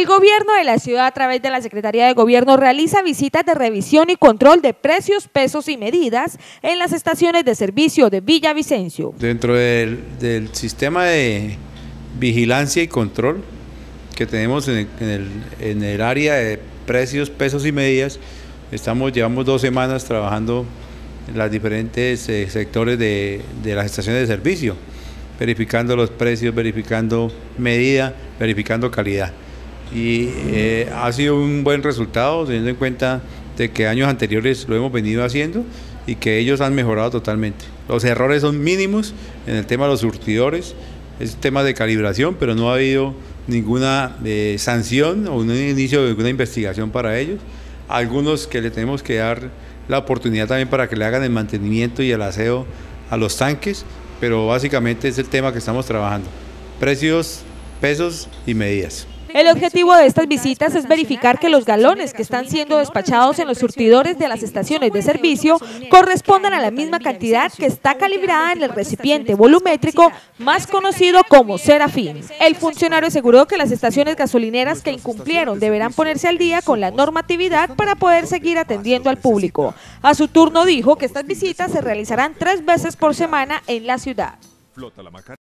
El gobierno de la ciudad a través de la Secretaría de Gobierno realiza visitas de revisión y control de precios, pesos y medidas en las estaciones de servicio de Villavicencio. Dentro del, sistema de vigilancia y control que tenemos en el, área de precios, pesos y medidas, estamos, llevamos dos semanas trabajando en los diferentes eh, sectores de, de las estaciones de servicio, verificando los precios, verificando medida, verificando calidad y eh, ha sido un buen resultado teniendo en cuenta de que años anteriores lo hemos venido haciendo y que ellos han mejorado totalmente. Los errores son mínimos en el tema de los surtidores, es tema de calibración, pero no ha habido ninguna eh, sanción o un inicio de ninguna investigación para ellos. Algunos que le tenemos que dar la oportunidad también para que le hagan el mantenimiento y el aseo a los tanques, pero básicamente es el tema que estamos trabajando. Precios, pesos y medidas. El objetivo de estas visitas es verificar que los galones que están siendo despachados en los surtidores de las estaciones de servicio correspondan a la misma cantidad que está calibrada en el recipiente volumétrico más conocido como Serafín. El funcionario aseguró que las estaciones gasolineras que incumplieron deberán ponerse al día con la normatividad para poder seguir atendiendo al público. A su turno dijo que estas visitas se realizarán tres veces por semana en la ciudad.